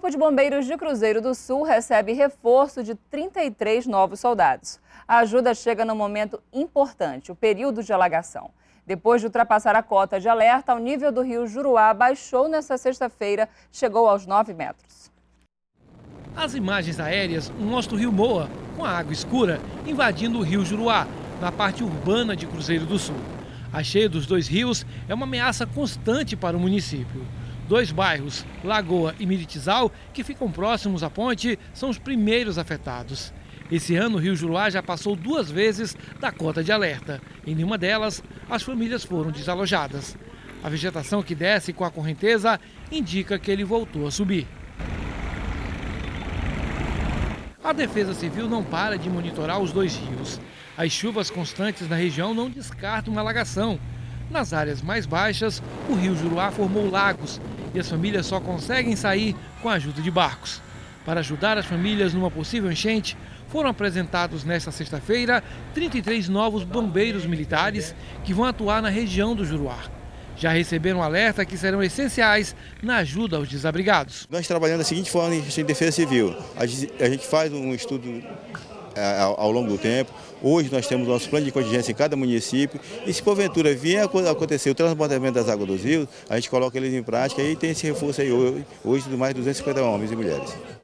Bombeiros de Cruzeiro do Sul recebe reforço de 33 novos soldados. A ajuda chega num momento importante, o período de alagação. Depois de ultrapassar a cota de alerta, o nível do rio Juruá baixou nesta sexta-feira, chegou aos 9 metros. As imagens aéreas mostram o rio Moa, com a água escura, invadindo o rio Juruá, na parte urbana de Cruzeiro do Sul. A cheia dos dois rios é uma ameaça constante para o município. Dois bairros, Lagoa e Miritizal, que ficam próximos à ponte, são os primeiros afetados. Esse ano, o Rio Juruá já passou duas vezes da cota de alerta. Em nenhuma delas, as famílias foram desalojadas. A vegetação que desce com a correnteza indica que ele voltou a subir. A Defesa Civil não para de monitorar os dois rios. As chuvas constantes na região não descartam uma alagação. Nas áreas mais baixas, o rio Juruá formou lagos e as famílias só conseguem sair com a ajuda de barcos. Para ajudar as famílias numa possível enchente, foram apresentados nesta sexta-feira 33 novos bombeiros militares que vão atuar na região do Juruá. Já receberam alerta que serão essenciais na ajuda aos desabrigados. Nós trabalhamos da seguinte forma em defesa civil. A gente faz um estudo ao longo do tempo. Hoje nós temos nosso plano de contingência em cada município e se porventura vier a acontecer o transbordamento das águas dos rios, a gente coloca eles em prática e tem esse reforço aí hoje, hoje de mais de 250 homens e mulheres.